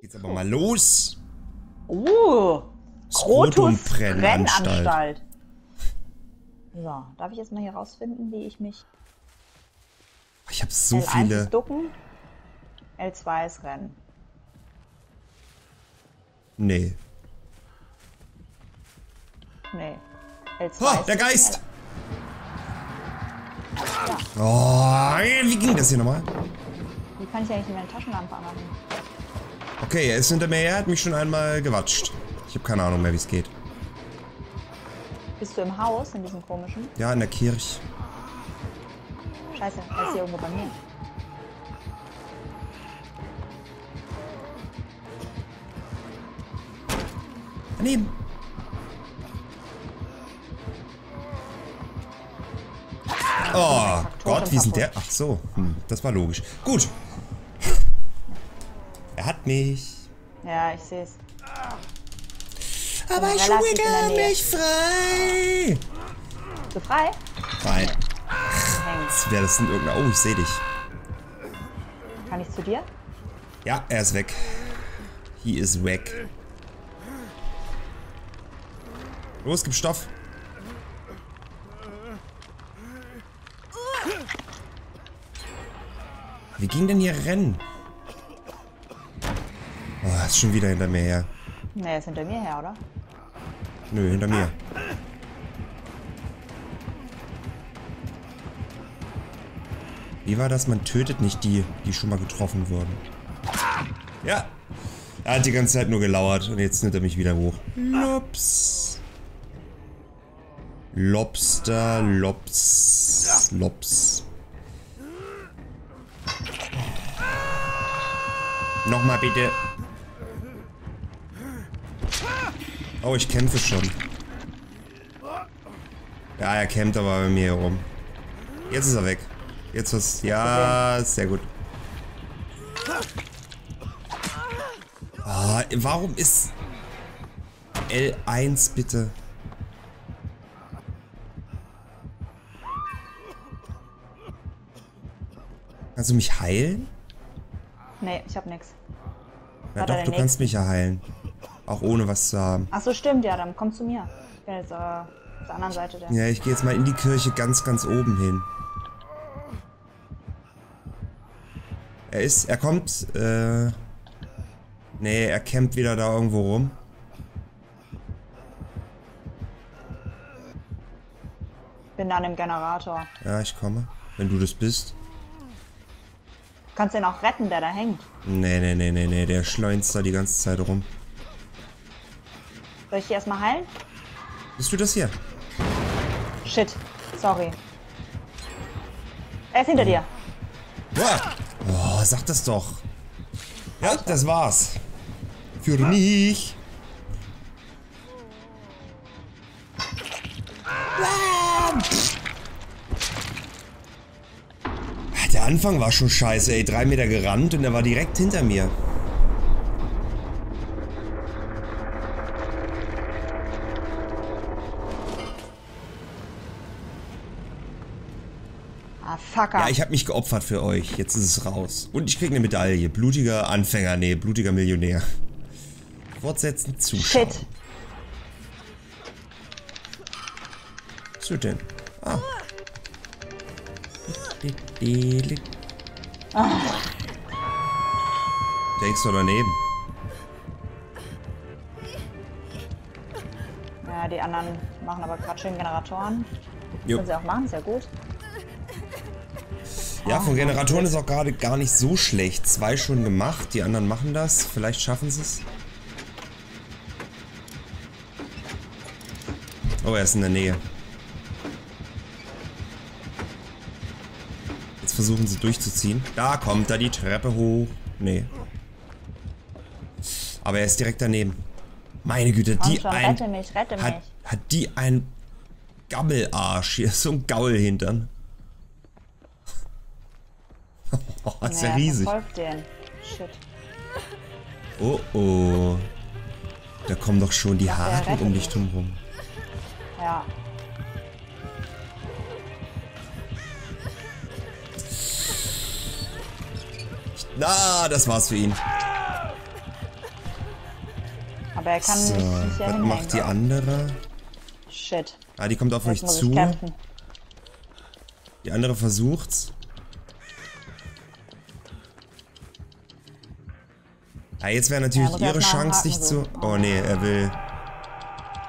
Geht's aber mal los. Uh, Skrotumbrennanstalt. Brennanstalt. So, darf ich jetzt mal hier rausfinden, wie ich mich... Ich habe so L1 viele. ist ducken, L2 ist rennen. Nee. Nee. L2 Oh, der Geist! Oh, wie ging das hier nochmal? Wie kann ich eigentlich meine Taschenlampe anmachen? Okay, er ist hinter mir her, hat mich schon einmal gewatscht. Ich habe keine Ahnung mehr, wie es geht. Bist du im Haus, in diesem komischen? Ja, in der Kirche. Scheiße, er ist hier irgendwo bei mir. Daneben. Oh Gott, wie sind der? Ach so, hm, das war logisch. Gut. Hat mich. Ja, ich sehe es. Aber ich Nähe. mich frei. Bist du frei? Nein, Hängt. das wäre das in irgendeiner... Oh, ich sehe dich. Kann ich zu dir? Ja, er ist weg. He is weg. Los, gib Stoff. Wie ging denn hier Rennen? Ist schon wieder hinter mir her. Er ist hinter mir her, oder? Nö, hinter mir. Wie war das? Man tötet nicht die, die schon mal getroffen wurden. Ja. Er hat die ganze Zeit nur gelauert und jetzt nimmt er mich wieder hoch. Lops. Lobster, Lops, Lops. Nochmal bitte. Oh, ich kämpfe schon. Ja, er kämpft aber bei mir herum. Jetzt ist er weg. Jetzt was. Ja, sehr gut. Ah, warum ist L1 bitte? Kannst du mich heilen? Nee, ich hab nix. Na er doch, du kannst mich ja heilen. Auch ohne was zu haben. Ach so, stimmt, ja, dann komm zu mir. Ich bin jetzt äh, auf der anderen Seite der. Ja, ich gehe jetzt mal in die Kirche ganz, ganz oben hin. Er ist, er kommt, äh... Nee, er campt wieder da irgendwo rum. Bin da an dem Generator. Ja, ich komme. Wenn du das bist. Du kannst den auch retten, der da hängt. Nee, nee, nee, nee, nee, der schleunzt da die ganze Zeit rum. Soll ich die erstmal heilen? Bist du das hier? Shit, sorry. Er ist hinter dir. Ja. Oh, sag das doch. Ja, das war's. Für mich. Der Anfang war schon scheiße, ey. Drei Meter gerannt und er war direkt hinter mir. Ah, fucker. Ja, ich habe mich geopfert für euch. Jetzt ist es raus. Und ich krieg eine Medaille. Blutiger Anfänger, nee, blutiger Millionär. Fortsetzen, zuschauen. Shit. Was ist denn? Ah. Denkst du daneben? Ja, die anderen machen aber gerade schön Generatoren. Jo. Können sie auch machen, ist ja gut. Ja, von Generatoren ist auch gerade gar nicht so schlecht. Zwei schon gemacht, die anderen machen das. Vielleicht schaffen sie es. Oh, er ist in der Nähe. Jetzt versuchen sie durchzuziehen. Da kommt er die Treppe hoch. Nee. Aber er ist direkt daneben. Meine Güte, Komm die schon, ein... rette mich, rette mich. Hat, hat die ein Gabbelarsch hier, so ein Gaulhintern. Oh, ist ja Naja, riesig. Den. Shit. Oh oh. Da kommen doch schon die Ach, Haken um dich mich. drum rum. Ja. Na, das war's für ihn. Aber er kann So, nicht, nicht was hinhängen. macht die andere? Shit. Ah, die kommt auf euch Jetzt muss zu. Die andere versucht's. Ah, jetzt wäre natürlich Ja, ihre Chance, dich zu... Oh nee, er will...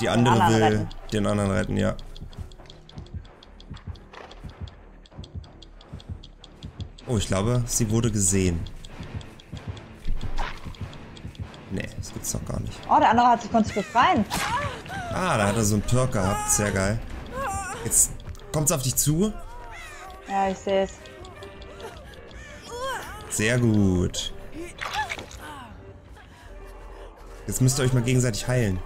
Die andere anderen will retten. den anderen retten, ja. Oh, ich glaube, sie wurde gesehen. Nee, das gibt's doch gar nicht. Oh, der andere hat sich, konnte sich befreien. Ah, da hat er so einen Perk gehabt. Sehr geil. Jetzt kommt's auf dich zu. Ja, ich sehe es. Sehr gut. Jetzt müsst ihr euch mal gegenseitig heilen.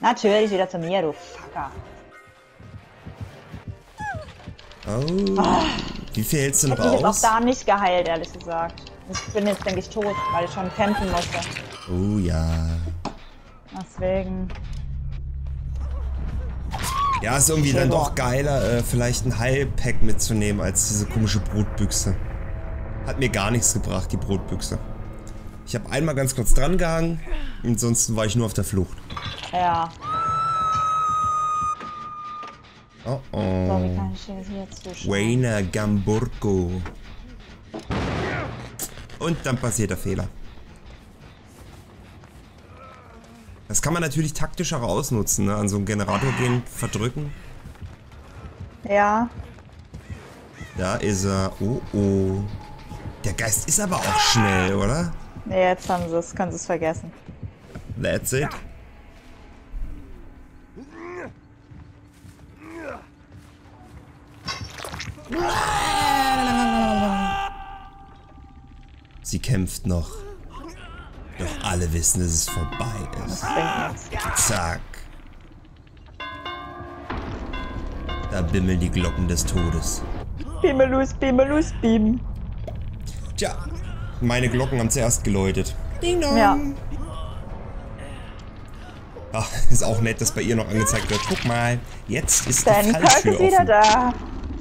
Natürlich wieder zu mir, du Fucker. Oh. Wie viel hältst du noch Hätte ich jetzt auch aus? da nicht geheilt, ehrlich gesagt. Ich bin jetzt, denke ich, tot, weil ich schon kämpfen musste. Oh ja. Deswegen. Ja, ist irgendwie dann doch geiler, äh, vielleicht ein Heilpack mitzunehmen, als diese komische Brotbüchse. Hat mir gar nichts gebracht, die Brotbüchse. Ich habe einmal ganz kurz dran gehangen, ansonsten war ich nur auf der Flucht. Ja. Oh oh. Wayne Gamburgo. Und dann passiert der Fehler. Das kann man natürlich taktisch auch ausnutzen, ne? An so einen Generator gehen, verdrücken. Ja. Da ist er. Oh oh. Der Geist ist aber auch schnell, oder? Nee, jetzt haben sie es, können sie es vergessen. That's it. Sie kämpft noch. Doch alle wissen, dass es vorbei ist. Zack. Da bimmeln die Glocken des Todes. Bimmelus, Bimmelus, Bim. Tja, meine Glocken haben zuerst geläutet. Ding dong. Ja. Ach, ist auch nett, dass bei ihr noch angezeigt wird. Guck mal, jetzt ist Dein die Falltür ist wieder offen. da.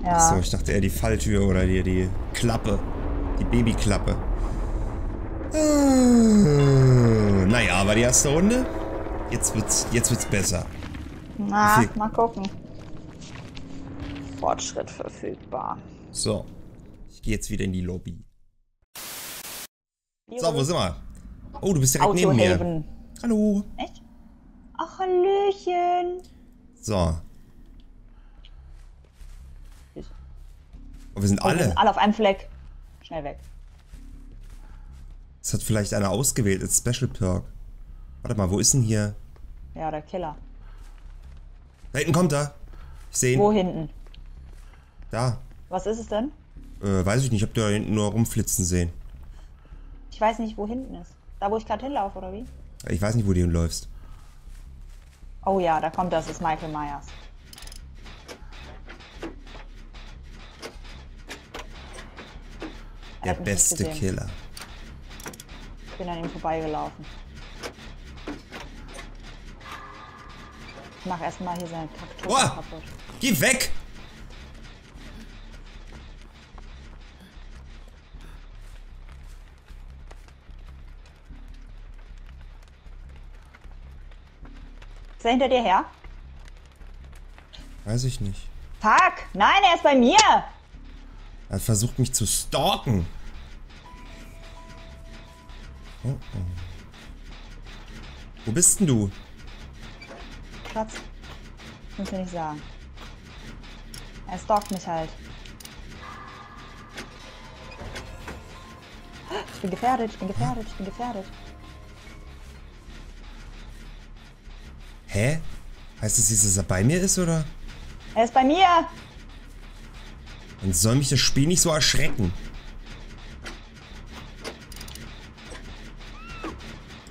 Ja. So, ich dachte eher die Falltür oder die, die Klappe. Die Babyklappe. Ah, Naja, aber die erste Runde. Jetzt wird's, jetzt wird's besser. Na, mal gucken. Fortschritt verfügbar. So. Ich gehe jetzt wieder in die Lobby. So, wo sind wir? Oh, du bist direkt neben mir. Autohaven. Hallo. Echt? Ach, Hallöchen. So. Oh, wir sind Oh, wir alle. sind alle auf einem Fleck. Schnell weg. Das hat vielleicht einer ausgewählt als Special Perk. Warte mal, wo ist denn hier? Ja, der Killer. Da hinten kommt er. Ich sehe ihn. Wo hinten? Da. Was ist es denn? Äh, weiß ich nicht, ich hab da hinten nur rumflitzen sehen. Ich weiß nicht, wo hinten ist. Da, wo ich gerade hinlaufe, oder wie? Ich weiß nicht, wo du hinläufst. Oh ja, da kommt das, ist Michael Myers. Er Der beste. Killer. Ich bin an ihm vorbeigelaufen. Ich mach erstmal hier seine Kaktus Boah! kaputt. Geh weg! Ist er hinter dir her? Weiß ich nicht. Fuck! Nein, er ist bei mir! Er versucht, mich zu stalken. Oh, oh. Wo bist denn du? Schatz. Muss mir nicht sagen. Er stalkt mich halt. Ich bin gefährdet, ich bin gefährdet, ich bin gefährdet. Hä? Heißt das jetzt, dass er bei mir ist, oder? Er ist bei mir! Dann soll mich das Spiel nicht so erschrecken.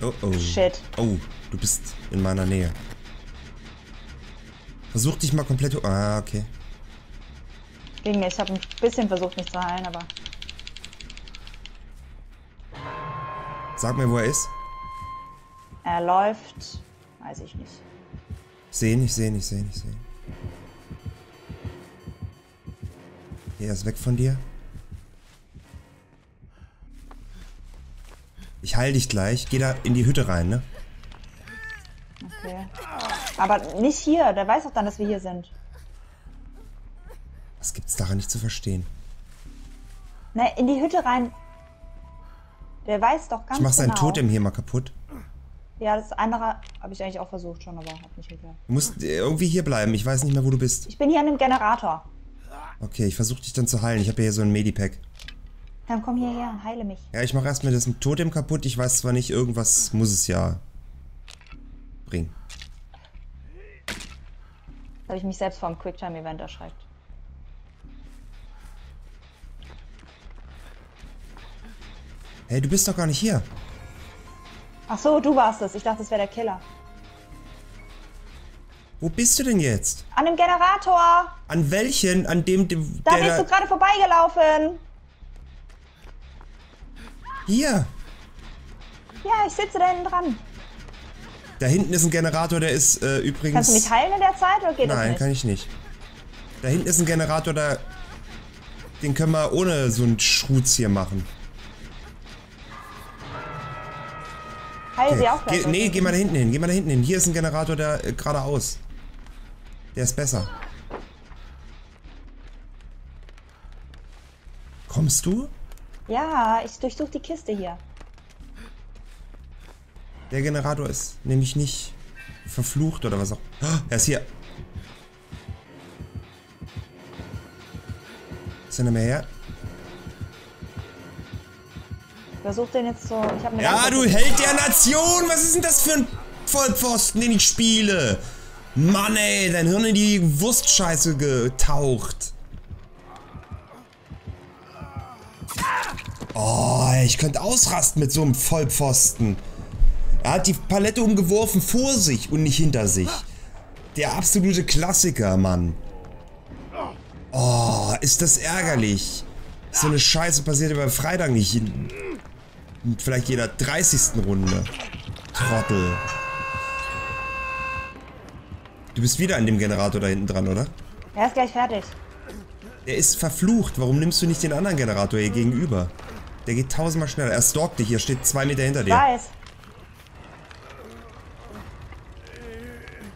Oh oh. Shit. Oh, du bist in meiner Nähe. Versuch dich mal komplett... Ah, okay. Ging. Ich habe ein bisschen versucht, mich zu heilen, aber. Sag mir, wo er ist. Er läuft. Weiß ich nicht. Ich seh ihn, ich seh ihn, ich seh ihn, ich seh ihn. Er ist weg von dir. Ich heil dich gleich. Geh da in die Hütte rein, ne? Okay. Aber nicht hier. Der weiß doch dann, dass wir hier sind. Was gibt's daran nicht zu verstehen? Ne, in die Hütte rein. Der weiß doch ganz Ich mach sein genau. Totem hier mal kaputt. Ja, das andere habe ich eigentlich auch versucht schon, aber hat nicht geklappt. Du musst äh, irgendwie hier bleiben. Ich weiß nicht mehr, wo du bist. Ich bin hier an dem Generator. Okay, ich versuche dich dann zu heilen. Ich habe hier so ein Medipack. Dann komm hierher und heile mich. Ja, ich mache erstmal das Totem kaputt. Ich weiß zwar nicht, irgendwas muss es ja bringen. Habe ich mich selbst vom Quicktime-Event erschreckt. Hey, du bist doch gar nicht hier. Ach so, du warst es. Ich dachte, es wäre der Killer. Wo bist du denn jetzt? An dem Generator! An welchen? An dem, dem Da bist du gerade vorbeigelaufen! Hier. Ja, ich sitze da hinten dran. Da hinten ist ein Generator, der ist äh, übrigens... Kannst du mich heilen in der Zeit oder geht das Nein, nicht? kann ich nicht. Da hinten ist ein Generator, da... Den können wir ohne so einen Schrutz hier machen. Heil Okay. sie auch gleich. Geh, nee, geh mal da hinten hin. Geh mal da hinten hin. Hier ist ein Generator, der äh, geradeaus. Der ist besser. Kommst du? Ja, ich durchsuche die Kiste hier. Der Generator ist nämlich nicht verflucht oder was auch. Oh, er ist hier. Ist er nicht mehr her? Ich versuche den jetzt so. Ich eine Ja, du Held der Nation! Was ist denn das für ein Vollpfosten, den ich spiele? Mann ey, dein Hirn in die Wurstscheiße getaucht. Ich könnte ausrasten mit so einem Vollpfosten. Er hat die Palette umgeworfen vor sich und nicht hinter sich. Der absolute Klassiker, Mann. Oh, ist das ärgerlich. So eine Scheiße passiert über Freitag nicht. In, vielleicht jeder 30. Runde. Trottel. Du bist wieder an dem Generator da hinten dran, oder? Er ist gleich fertig. Der ist verflucht. Warum nimmst du nicht den anderen Generator hier gegenüber? Der geht tausendmal schneller. Er stalkt dich. Hier steht zwei Meter hinter Ich dir. weiß.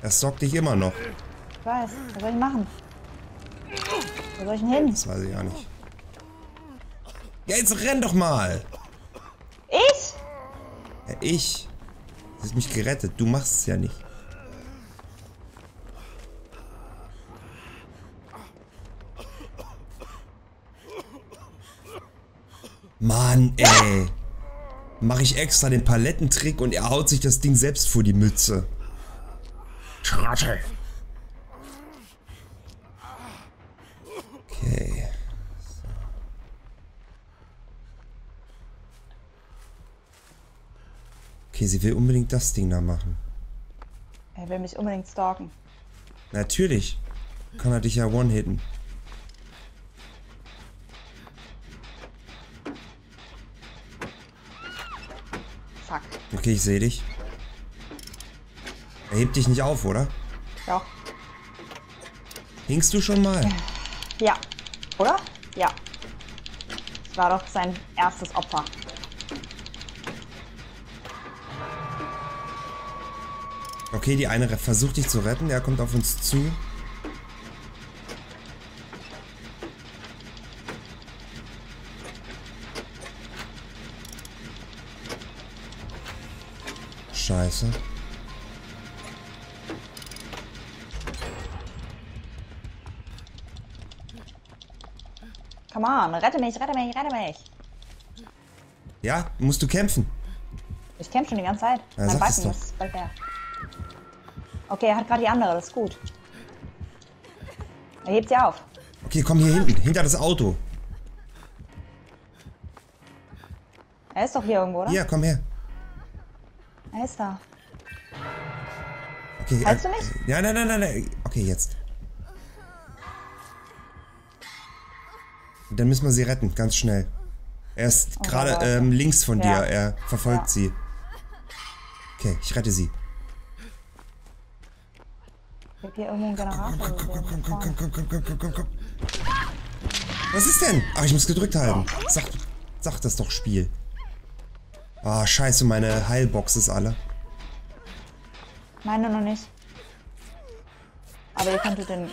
Er stalkt dich immer noch. Ich weiß. Was soll ich machen? Wo soll ich denn hin? Das weiß ich auch nicht. Ja, jetzt renn doch mal. Ich? Ja, ich. Du hast mich gerettet. Du machst es ja nicht. Mann, ey. Mach ich extra den Palettentrick und er haut sich das Ding selbst vor die Mütze. Trottel. Okay. Okay, sie will unbedingt das Ding da machen. Er will mich unbedingt stalken. Natürlich. Kann er dich ja one-hitten. Fuck. Okay, ich sehe dich. Er hebt dich nicht auf, oder? Doch. Hingst du schon mal? Ja. Oder? Ja. Ich war doch sein erstes Opfer. Okay, die eine versucht dich zu retten. Er kommt auf uns zu. Scheiße. Come on, rette mich, rette mich, rette mich. Ja, musst du kämpfen. Ich kämpfe schon die ganze Zeit. Ja, mein Balken ist bald leer. Okay, er hat gerade die andere, das ist gut. Er hebt sie auf. Okay, komm hier hinten. Hinter das Auto. Er ist doch hier irgendwo, oder? Hier, komm her. Er ist da. Okay, Hältst äh, du mich? Ja, nein, nein, nein, nein. Okay, jetzt. Dann müssen wir sie retten, ganz schnell. Er ist Oh, gerade ähm, links von Ja. dir. Er verfolgt Ja. sie. Okay, ich rette sie. Hab hier irgendwo einen Generator gesehen. Komm, komm, komm, komm, komm, komm, komm, komm. Was ist denn? Ach, ich muss gedrückt halten. Sag, sag das doch, Spiel. Ah, scheiße, meine Heilbox ist alle. Meine noch nicht. Aber ihr könntet den...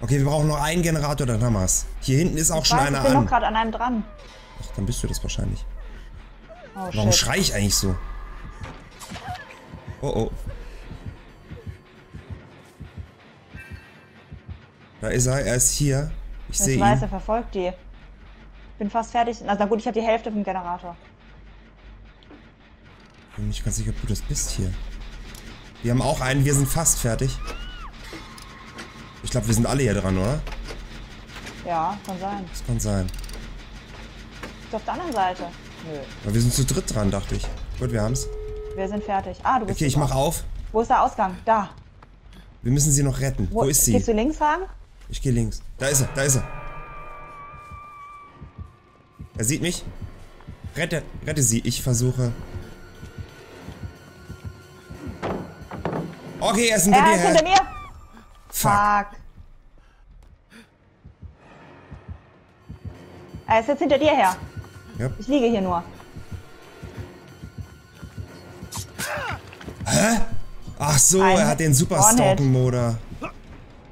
Okay, wir brauchen noch einen Generator, dann haben wir's. Hier hinten ist auch Ich schon weiß, einer ich bin an. noch gerade an einem dran. Ach, dann bist du das wahrscheinlich. Oh, Warum shit. schrei ich eigentlich so? Oh oh. Da ist er, er ist hier. Ich sehe Ich weiß, ihn. er verfolgt die. Ich bin fast fertig. Na na gut, ich habe die Hälfte vom Generator. Bin nicht ganz sicher, ob du das bist hier. Wir haben auch einen, wir sind fast fertig. Ich glaube, wir sind alle hier dran, oder? Ja, kann sein. Das kann sein. Ist auf der anderen Seite. Nö. Aber wir sind zu dritt dran, dachte ich. Gut, wir haben's. Wir sind fertig. Ah, du bist Okay, ich mach auf. Wo ist der Ausgang? Da. Wir müssen sie noch retten. Wo, ist sie? Gehst du links ran? Ich gehe links. Da ist er, da ist er. Er sieht mich. Rette, rette sie. Ich versuche. Okay, er ist hinter Er dir ist hinter mir. Fuck. Fuck. Er ist jetzt hinter dir her. Ja. Ich liege hier nur. Ach so, Ein er hat den Super One-Hit.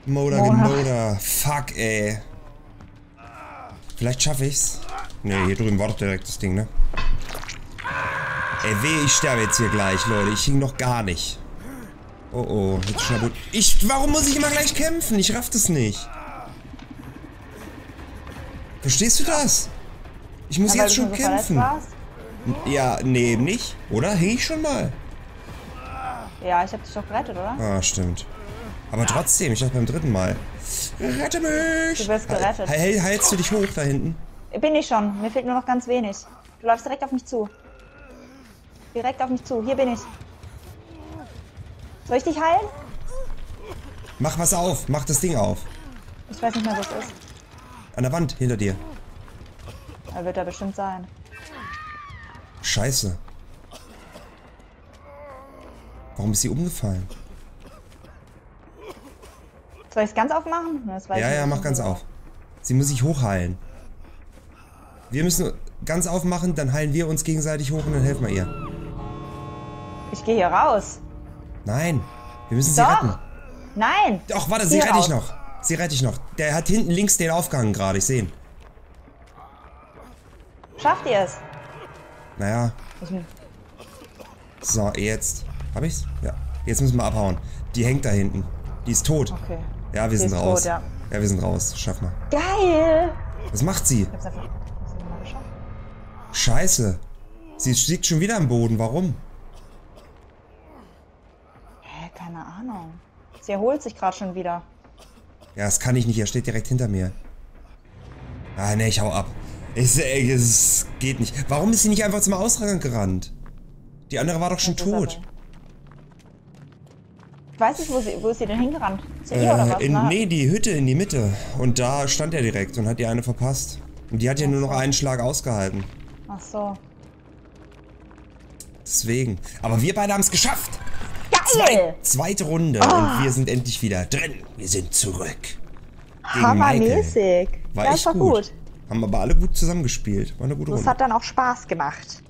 Moder. Gemoder. Fuck, ey. Vielleicht schaffe ich's. Ne, hier drüben war doch direkt das Ding, ne? Ey, weh, ich sterbe jetzt hier gleich, Leute. Ich hing noch gar nicht. Oh oh, jetzt schon gut. Ich, warum muss ich immer gleich kämpfen? Ich raff das nicht. Verstehst du das? Ich muss Aber jetzt schon kämpfen. Ja, nee, nicht. Oder? Hing ich schon mal? Ja, ich hab dich doch gerettet, oder? Ah, stimmt. Aber trotzdem, ich dachte beim dritten Mal. Rette mich! Du wirst gerettet. He he heilst du dich hoch da hinten? Bin ich schon. Mir fehlt nur noch ganz wenig. Du läufst direkt auf mich zu. Direkt auf mich zu. Hier bin ich. Soll ich dich heilen? Mach was auf, mach das Ding auf. Ich weiß nicht mehr, wo es ist. An der Wand, hinter dir. Da wird er bestimmt sein. Scheiße. Warum ist sie umgefallen? Soll ich es ganz aufmachen? Ja, ja, mach ganz auf. Sie muss sich hochheilen. Wir müssen ganz aufmachen, dann heilen wir uns gegenseitig hoch und dann helfen wir ihr. Ich gehe hier raus. Nein, wir müssen sie Doch. retten. Nein. Doch, warte, sie rette ich noch. Sie rette ich noch. Der hat hinten links den Aufgang gerade, ich sehe ihn. Schafft ihr es? Naja, So, jetzt. Hab ich's? Ja. Jetzt müssen wir abhauen. Die hängt da hinten. Die ist tot. okay. Ja, wir sind raus. tot, ja. wir sind raus. Schaff mal. Geil. Was macht sie? Ich hab's einfach ich. Scheiße. Sie liegt schon wieder am Boden. Warum? Hä, keine Ahnung. Sie erholt sich gerade schon wieder. Ja, das kann ich nicht. Er steht direkt hinter mir. Ah, ne, ich hau ab. Es, äh, es geht nicht. Warum ist sie nicht einfach zum Ausgang gerannt? Die andere war doch schon tot. Weiß nicht, wo, sie, wo ist sie denn hingerannt? Zu ihr oder was? Äh, in, Na, nee, die Hütte in die Mitte. Und da stand er direkt und hat die eine verpasst. Und die hat ja nur noch einen Schlag ausgehalten. Ach so. Deswegen. Aber wir beide haben es geschafft. Geil! Zweite Runde Ah. und wir sind endlich wieder drin. Wir sind zurück. Gegen Michael. Hammermäßig. War ja, echt war gut. gut. Haben aber alle gut zusammengespielt. War eine gute Das Runde. hat dann auch Spaß gemacht.